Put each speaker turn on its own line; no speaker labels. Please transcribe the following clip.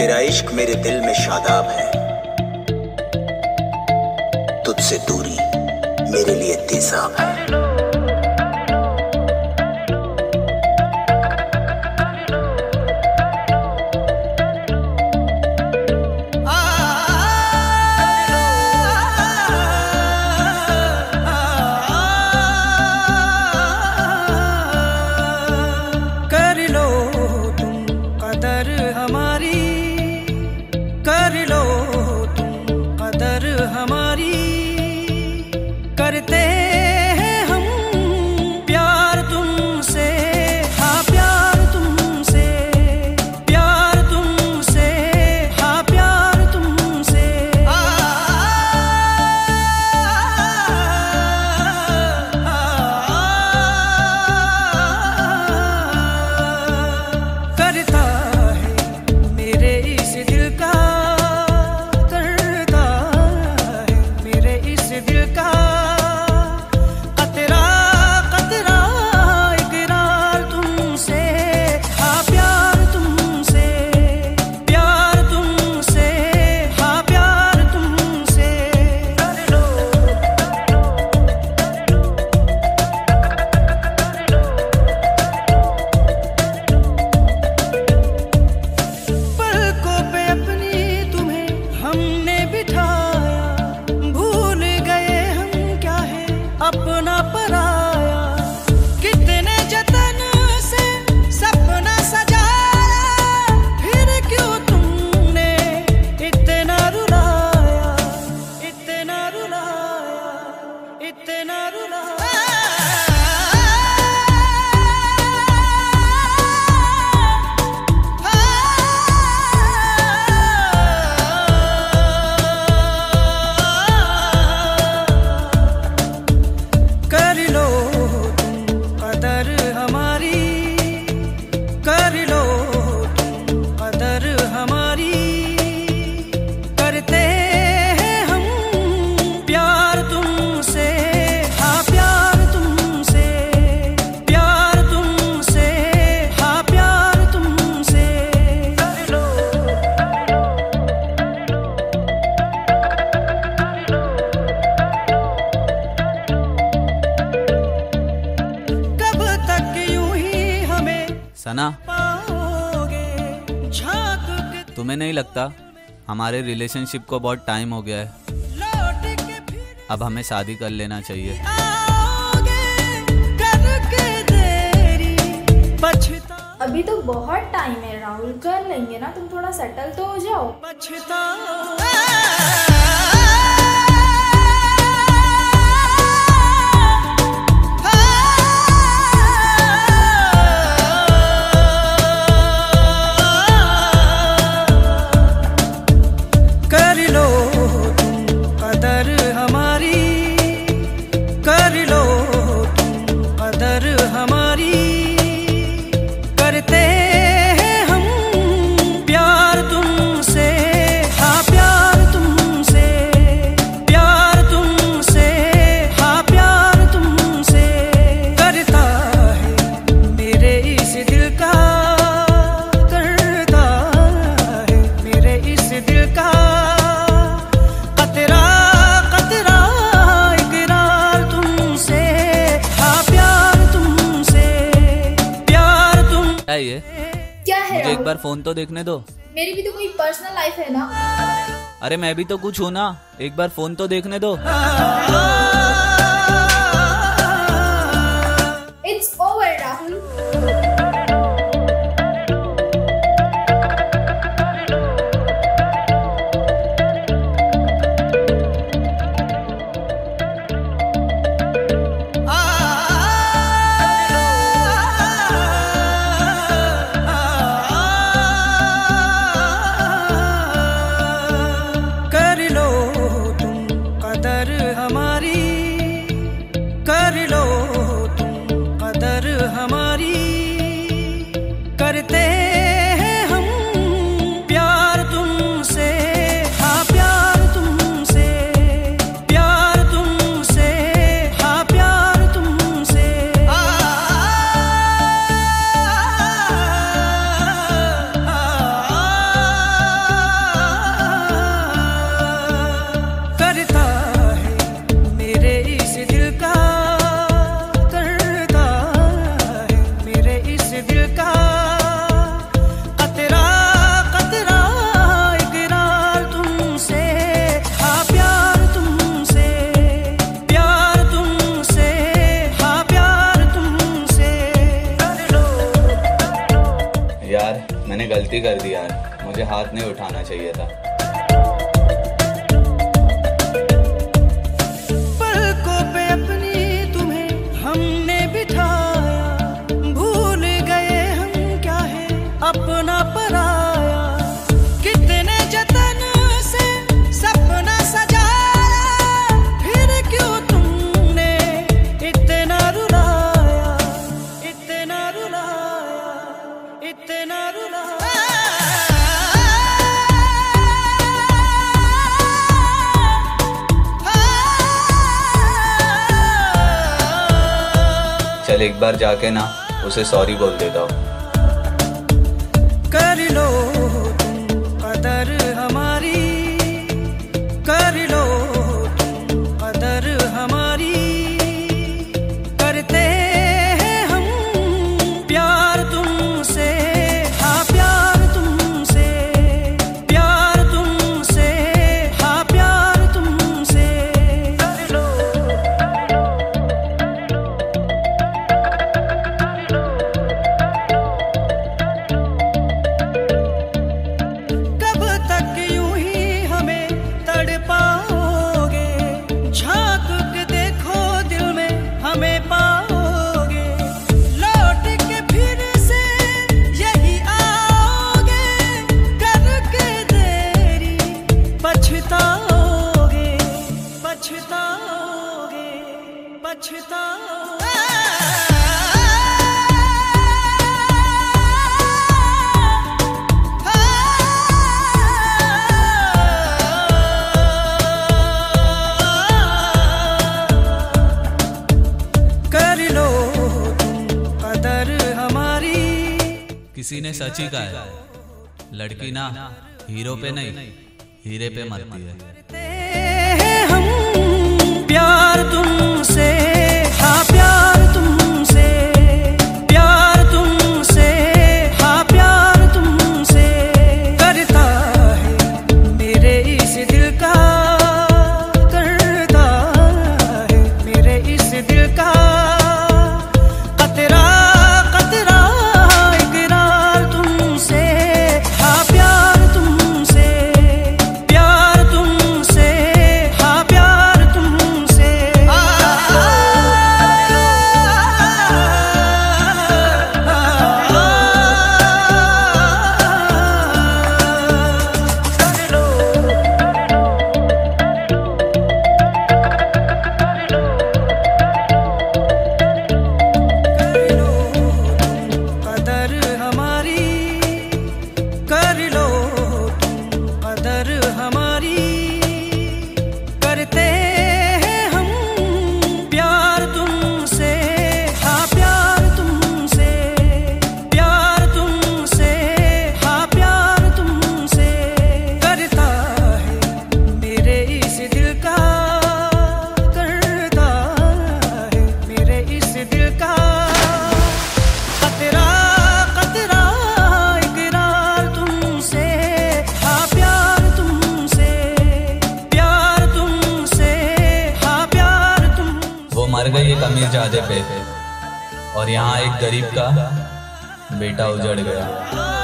तेरा इश्क मेरे दिल में शादाब है। तुझसे दूरी मेरे लिए तेजाब है।
सना तुम्हें नहीं लगता? हमारे रिलेशनशिप को बहुत टाइम हो गया है। अब हमें शादी कर लेना चाहिए।
अभी तो बहुत टाइम है राहुल कर लेंगे ना तुम थोड़ा सेटल तो हो जाओ।
एक बार फ़ोन तो देखने दो।
मेरी भी तो कोई पर्सनल लाइफ है ना।
अरे मैं भी तो कुछ हूँ ना। एक बार फ़ोन तो देखने दो।
हाँ। हमारे कर दिया है।
मुझे हाथ नहीं उठाना चाहिए था। चल एक बार जाके ना उसे सॉरी बोल देता हूँ।
कर लो। पछताओ
किसी ने सच ही कहा है लड़की ना हीरो पे नहीं हीरे पे मरती है
हम प्यार तुमसे।
मर गई एक अमीर जादे पे। और यहाँ एक गरीब का बेटा उजड़ गया।